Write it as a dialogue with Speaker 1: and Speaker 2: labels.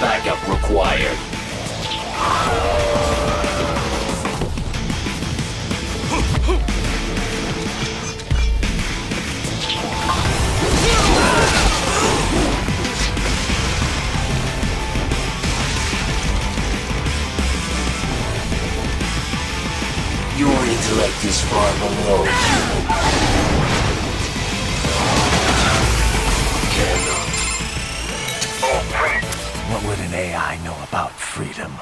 Speaker 1: Backup required. Your intellect is far below. An AI know about freedom?